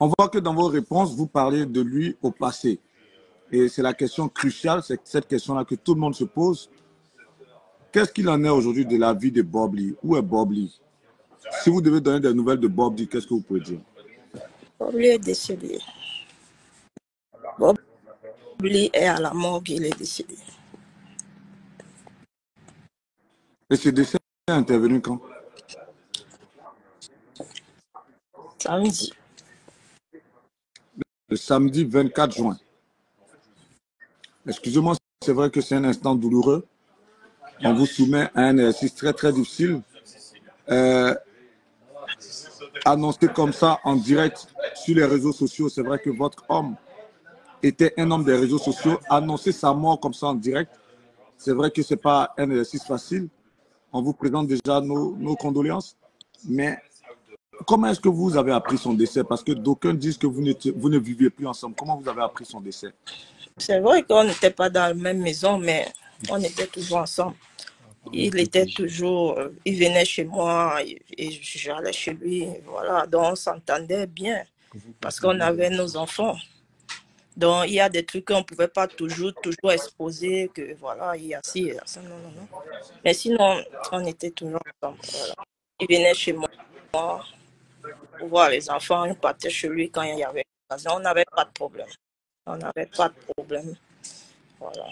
On voit que dans vos réponses, vous parlez de lui au passé. Et c'est la question cruciale, c'est cette question-là que tout le monde se pose. Qu'est-ce qu'il en est aujourd'hui de la vie de Bob Lee? Où est Bob Lee? Si vous devez donner des nouvelles de Bob Lee, qu'est-ce que vous pouvez dire? Bob Lee est décédé. Bob Lee est à la morgue, il est décédé. Et ce décès est intervenu quand? Samedi. Le samedi 24 juin. Excusez-moi, c'est vrai que c'est un instant douloureux. On vous soumet à un exercice très très difficile. Euh, annoncé comme ça en direct sur les réseaux sociaux, c'est vrai que votre homme était un homme des réseaux sociaux. Annoncer sa mort comme ça en direct, c'est vrai que ce n'est pas un exercice facile. On vous présente déjà nos, nos condoléances. Mais comment est-ce que vous avez appris son décès? Parce que d'aucuns disent que vous, vous ne viviez plus ensemble. Comment vous avez appris son décès? C'est vrai qu'on n'était pas dans la même maison, mais on était toujours ensemble. Il était toujours, il venait chez moi et j'allais chez lui. Voilà, donc on s'entendait bien parce qu'on avait nos enfants. Donc il y a des trucs qu'on ne pouvait pas toujours, toujours exposer, que voilà, il y a ci, non, non, non. Mais sinon, on était toujours ensemble. Il venait chez moi voir les enfants, il partait chez lui quand il y avait On n'avait pas de problème. On n'avait pas de problème. Voilà.